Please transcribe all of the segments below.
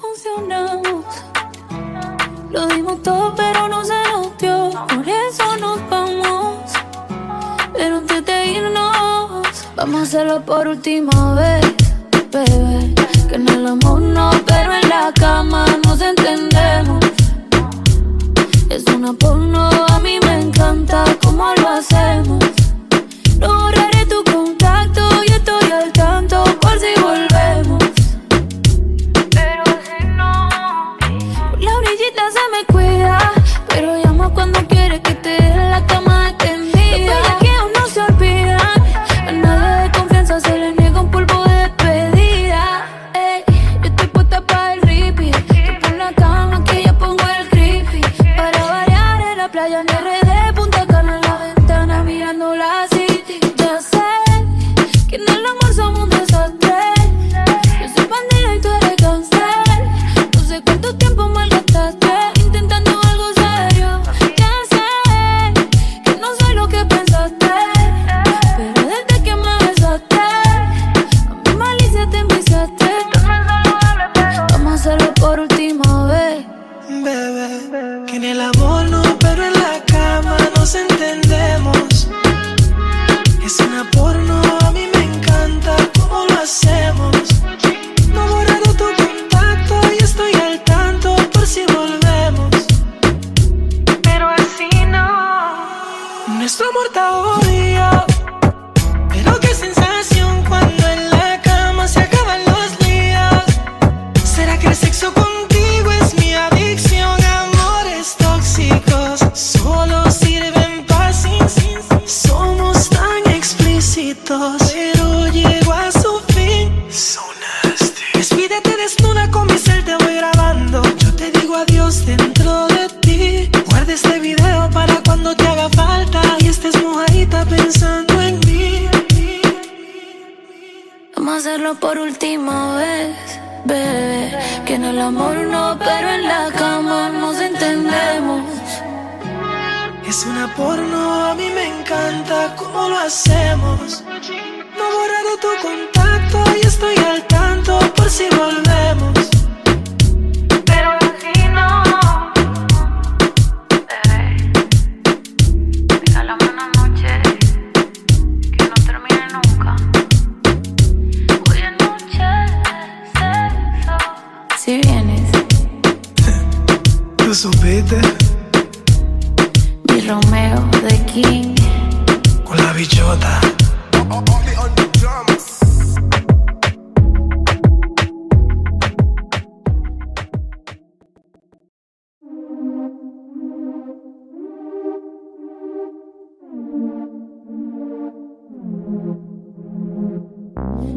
funcionamos. Lo dimos todo, pero no se nos dio. Por eso nos vamos. Pero antes de irnos, vamos a hacerlo por última vez, bebé. Que en el amor no, pero en la cama nos entendemos. Es una porno, a mí me encanta cómo lo hacemos. por última vez, bebé. Que en el amor no, pero en la cama nos entendemos. Es una porno, a mí me encanta cómo lo hacemos. No he borrado tu contacto y estoy al tanto por si volvemos.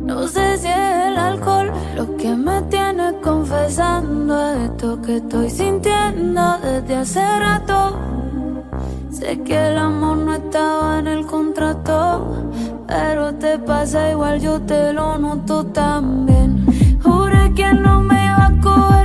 No sé si es el alcohol lo que me tiene confesando esto que estoy sintiendo desde hace rato. Sé que el amor no estaba en el contrato. Pero te pasa igual, yo te lo noto también. Juré que no me iba a coger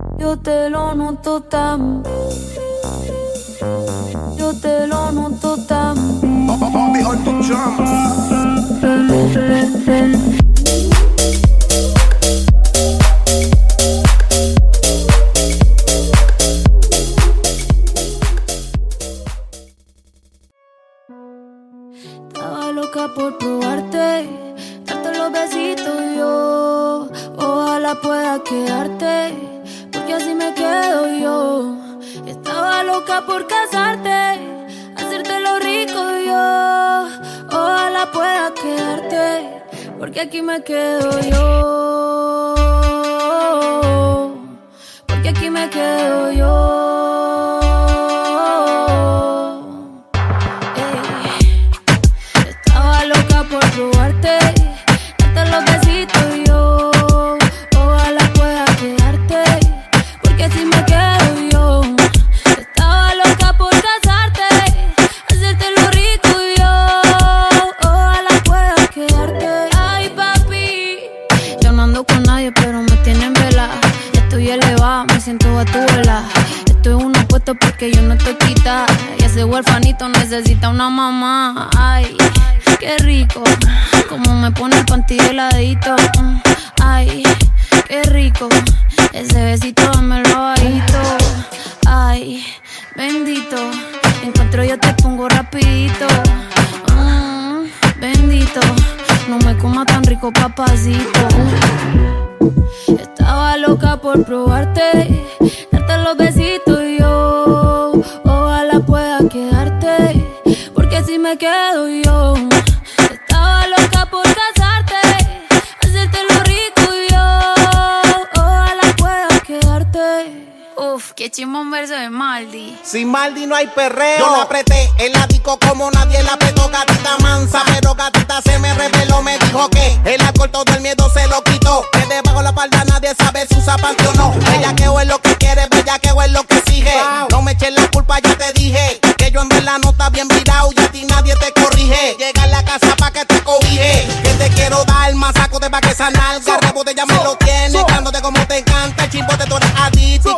ven. Yo te lo noto tan Yo te lo noto tan Ven, loca por casarte, hacerte lo rico yo. Ojalá pueda quedarte, porque aquí me quedo yo. Porque aquí me quedo yo. Necesita una mamá. Ay, qué rico. Como me pone el panty heladito. Ay, qué rico. Ese besito me lo bajito. Ay, bendito. Encuentro yo te pongo rapidito. Mm, bendito. No me coma tan rico, papacito. Estaba loca por probarte, Uf, qué chimón verso de Maldi. Sin Maldi no hay perreo. Yo la apreté el la como nadie la apretó, gatita mansa. Pero gatita se me reveló, me dijo que el alcohol todo el miedo se lo quitó. Que debajo la palda nadie sabe si usa o no. Ella que es lo que quiere, bella que es lo que exige. No me eches la culpa, ya te dije. Que yo en verdad no está bien virado y a ti nadie te corrige. Llega a la casa pa' que te cobije. Que te quiero dar más saco de pa' que esa nalga. Rebote ya me lo tiene. Cándote como te encanta. El chimbote tú eres adicto.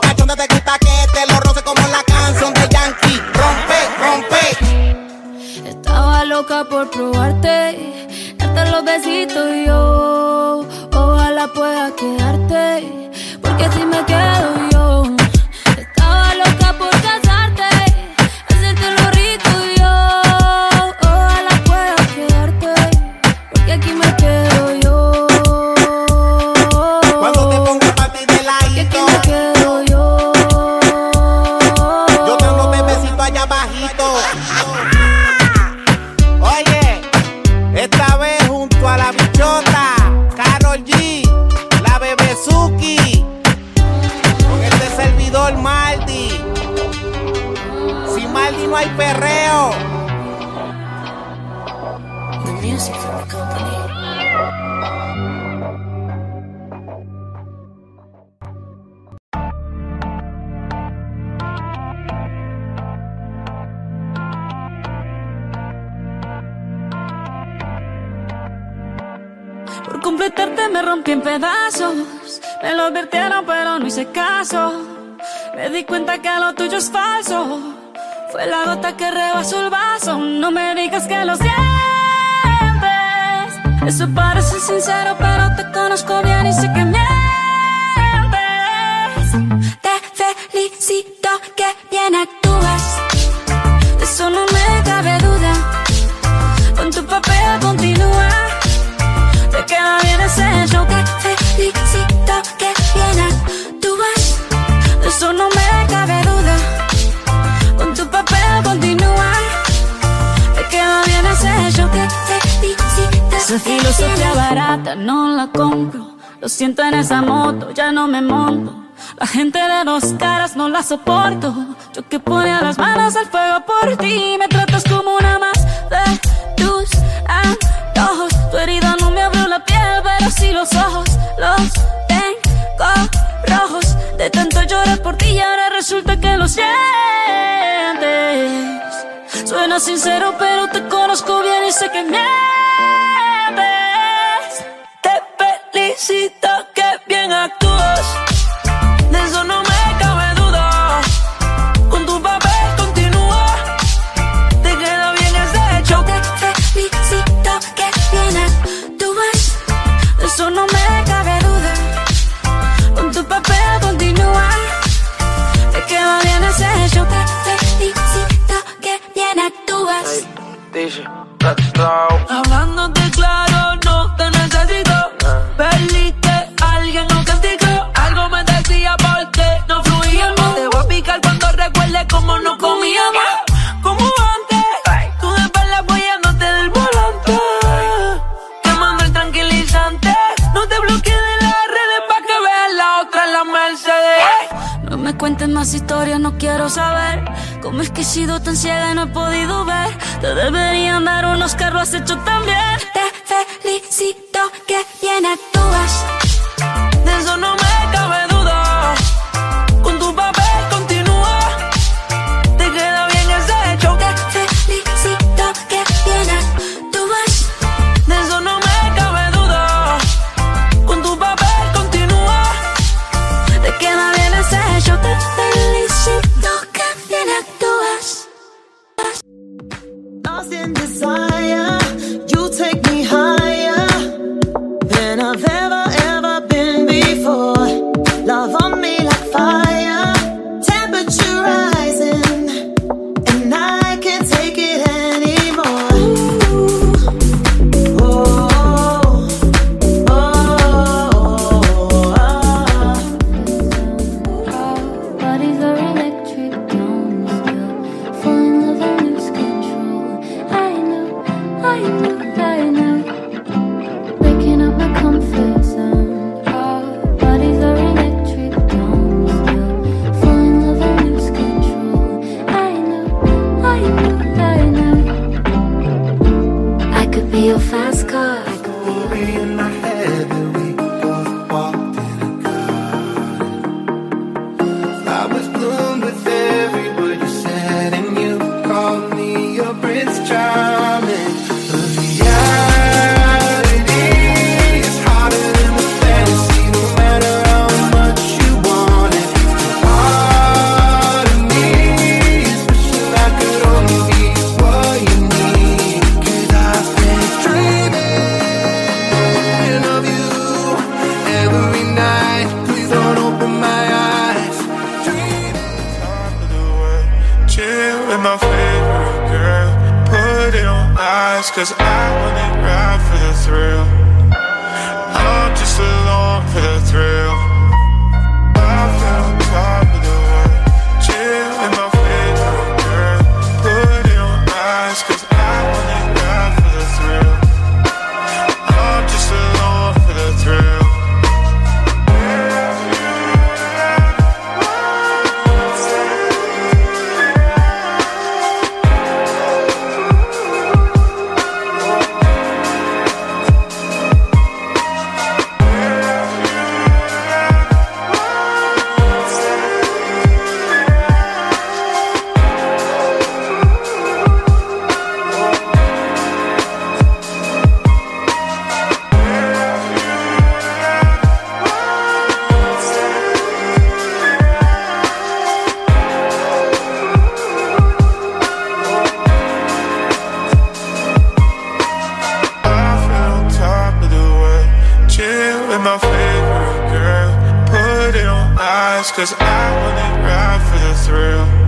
Completarte me rompí en pedazos. Me lo advirtieron, pero no hice caso. Me di cuenta que lo tuyo es falso. Fue la gota que rebasó el vaso. No me digas que lo sientes. Eso parece sincero, pero te conozco bien y sé que Lo siento en esa moto, ya no me monto. La gente de dos caras no la soporto. Yo que ponía las manos al fuego por ti. Me tratas como una más de tus antojos. Tu herida no me abrió la piel, pero sí los ojos. Los tengo rojos. De tanto llorar por ti y ahora resulta que lo sientes. Suena sincero, pero te conozco bien y sé que mientes. Saber cómo es que he sido tan ciega y no he podido ver. Te deberían dar unos carros, has hecho también. Te felicito que bien actúas. cause I wanna ride for the thrill. I'm just along for the thrill. my favorite girl. Put it on ice, cause I want it ride for the thrill.